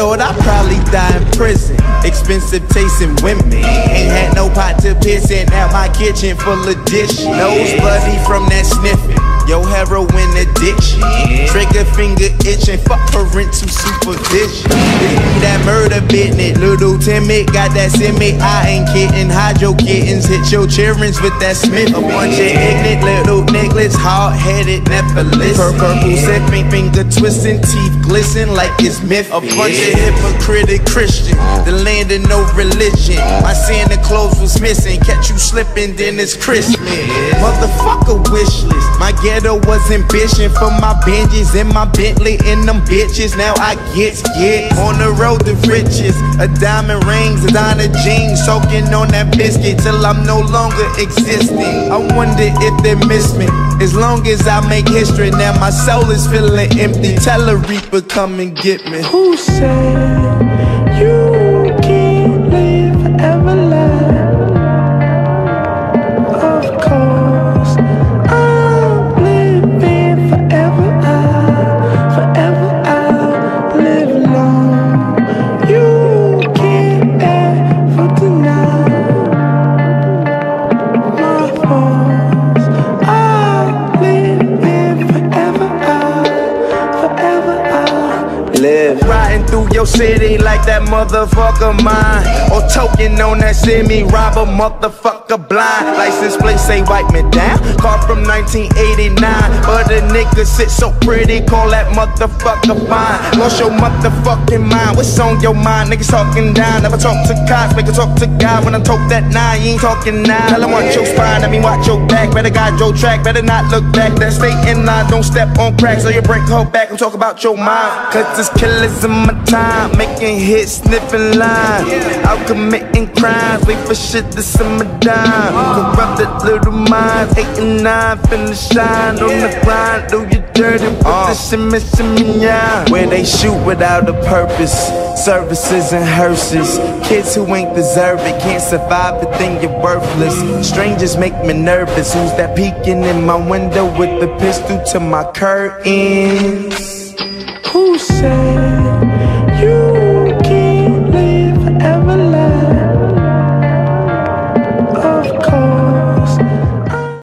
Thought I'd probably die in prison. Expensive tasting women. Ain't had no pot to piss in. Now my kitchen full of dishes. Nose bloody from that sniffing. Yo, heroin addiction. Trigger finger itching. Fuck parental supervision. That murder business. Little timid, got that semi. I ain't kidding. Hide your kittens. Hit your children's with that Smith. A bunch of ignorant little niggas. Hard headed, never listen. Purple sipping, finger twisting, teeth glisten like it's myth. A bunch of hypocritic Christians. The land of no religion. My Santa Claus was missing. Catch you slipping, then it's Christmas. Motherfucker wish list. My ghetto was ambition for my Benjis and my Bentley and them bitches. Now I get get on the road to riches. A diamond rings, a diamond jeans, soaking on that biscuit till I'm no longer existing. I wonder if they miss me. As long as I make history, now my soul is feeling empty. Tell a reaper come and get me. Who said live. Riding through your city like that motherfucker mine. Token on that semi, rob a motherfucker blind. License plate say wipe me down. Car from 1989. But a nigga sit so pretty, call that motherfucker fine. Lost your motherfucking mind. What's on your mind? Niggas talking down. Never talk to cops, make talk to God. When I talk that nine, you ain't talking now. Tell him watch your spine, I mean watch your back. Better guide your track, better not look back. That stay in line, don't step on cracks. So you break her back and talk about your mind. Cause it's killers in my time, making hits, sniffing lines. Out committing crimes, wait for shit to simmer down. Corrupted little minds, eight and nine, finna shine on the grind. Do your dirty with the shimmy, shimmy, yeah. Where they shoot without a purpose, services and hearses. Kids who ain't deserve it can't survive it, then you're worthless. Strangers make me nervous. Who's that peeking in my window with the pistol to my curtains? Who said you